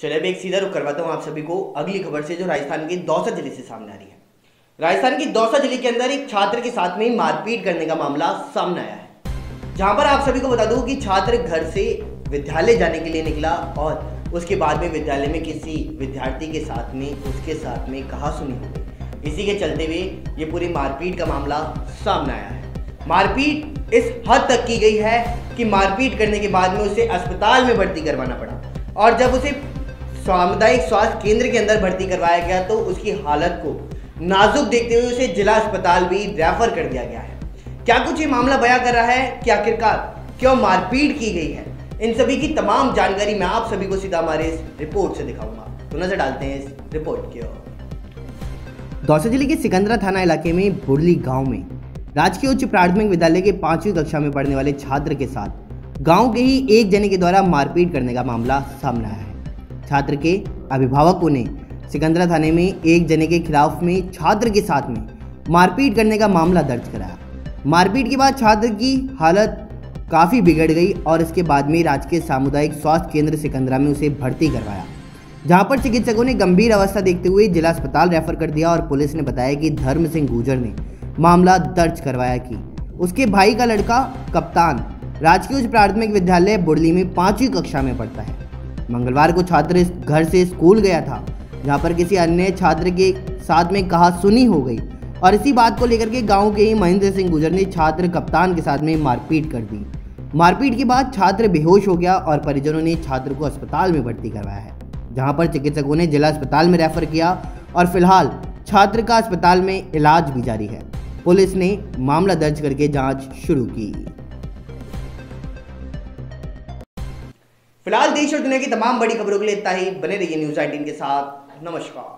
चले, अब एक सीधा रुख करवाता हूँ आप सभी को अगली खबर से, जो राजस्थान के दौसा ज़िले से सामने आ रही है। राजस्थान की दौसा ज़िले के अंदर एक छात्र के साथ में मारपीट करने का मामला सामने आया है। जहाँ पर आप सभी को बता दूँ कि छात्र घर से विद्यालय जाने के लिए निकला और उसके बाद में विद्यालय में किसी विद्यार्थी के साथ में, उसके साथ में कहा सुनी हो इसी के चलते हुए ये पूरी मारपीट का मामला सामने आया है। मारपीट इस हद तक की गई है कि मारपीट करने के बाद में उसे अस्पताल में भर्ती करवाना पड़ा। और जब उसे सामुदायिक स्वास्थ्य केंद्र के अंदर भर्ती करवाया गया तो उसकी हालत को नाजुक देखते हुए उसे जिला अस्पताल भी रेफर कर दिया गया है। क्या कुछ ये मामला बयां कर रहा है? कि आखिरकार क्यों मारपीट की गई है? इन सभी की तमाम जानकारी मैं आप सभी को सीधा हमारे इस रिपोर्ट से दिखाऊँगा। तो नज़र डालते हैं इस रिपोर्ट की ओर। दौसा ज़िले के सिकंदरा थाना इलाके में बुरली गाँव में राजकीय उच्च प्राथमिक विद्यालय के पांचवी कक्षा में पढ़ने वाले छात्र के साथ गाँव के ही एक जने के द्वारा मारपीट करने का मामला सामने आया है। छात्र के अभिभावकों ने सिकंदरा थाने में एक जने के खिलाफ में छात्र के साथ में मारपीट करने का मामला दर्ज कराया। मारपीट के बाद छात्र की हालत काफ़ी बिगड़ गई और इसके बाद में राजकीय सामुदायिक स्वास्थ्य केंद्र सिकंदरा में उसे भर्ती करवाया। जहाँ पर चिकित्सकों ने गंभीर अवस्था देखते हुए जिला अस्पताल रेफर कर दिया और पुलिस ने बताया कि धर्म सिंह गुजर ने मामला दर्ज करवाया कि उसके भाई का लड़का कप्तान, राजकीय उच्च प्राथमिक विद्यालय बुरली में पाँचवीं कक्षा में पढ़ता है। मंगलवार को छात्र घर से स्कूल गया था, जहाँ पर किसी अन्य छात्र के साथ में कहा सुनी हो गई। और इसी बात को लेकर के गाँव के ही महेंद्र सिंह गुजर ने छात्र कप्तान के साथ में मारपीट कर दी। मारपीट के बाद छात्र बेहोश हो गया और परिजनों ने छात्र को अस्पताल में भर्ती करवाया है, जहाँ पर चिकित्सकों ने जिला अस्पताल में रेफर किया और फ़िलहाल छात्र का अस्पताल में इलाज भी जारी है। पुलिस ने मामला दर्ज करके जाँच शुरू की। फ़िलहाल देश और दुनिया की तमाम बड़ी खबरों के लिए इतना ही। बने रहिए न्यूज़ एटीन के साथ। नमस्कार।